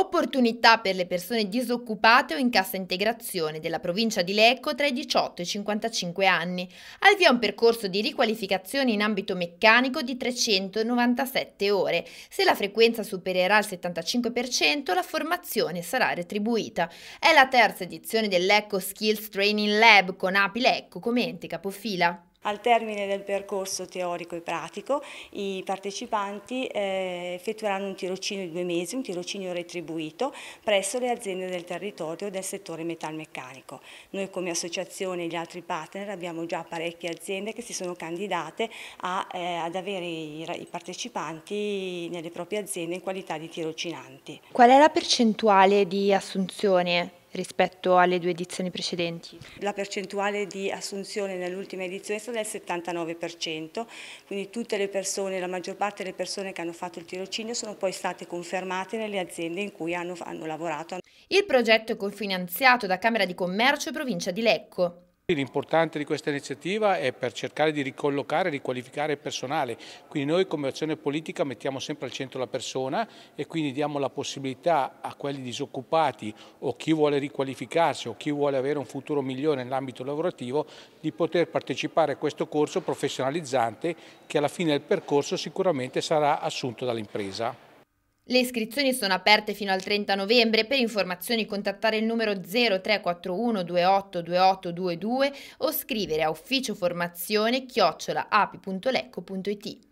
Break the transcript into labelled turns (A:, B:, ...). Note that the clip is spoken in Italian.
A: Opportunità per le persone disoccupate o in cassa integrazione della provincia di Lecco tra i 18 e i 55 anni. Al via un percorso di riqualificazione in ambito meccanico di 397 ore. Se la frequenza supererà il 75%, la formazione sarà retribuita. È la terza edizione del Lecco Skills Training Lab con Api Lecco, commenti capofila.
B: Al termine del percorso teorico e pratico i partecipanti eh, effettueranno un tirocinio di due mesi, un tirocinio retribuito presso le aziende del territorio del settore metalmeccanico. Noi come associazione e gli altri partner abbiamo già parecchie aziende che si sono candidate a, eh, ad avere i, i partecipanti nelle proprie aziende in qualità di tirocinanti.
A: Qual è la percentuale di assunzione rispetto alle due edizioni precedenti?
B: La percentuale di assunzione nell'ultima edizione è stata del 79%, quindi tutte le persone, la maggior parte delle persone che hanno fatto il tirocinio sono poi state confermate nelle aziende in cui hanno, hanno lavorato.
A: Il progetto è cofinanziato da Camera di Commercio e Provincia di Lecco.
C: L'importante di questa iniziativa è per cercare di ricollocare e riqualificare il personale, quindi noi come azione politica mettiamo sempre al centro la persona e quindi diamo la possibilità a quelli disoccupati o chi vuole riqualificarsi o chi vuole avere un futuro migliore nell'ambito lavorativo di poter partecipare a questo corso professionalizzante che alla fine del percorso sicuramente sarà assunto dall'impresa.
A: Le iscrizioni sono aperte fino al 30 novembre. Per informazioni contattare il numero 0341 28 28 22 o scrivere a ufficio formazione chiocciola api.lecco.it.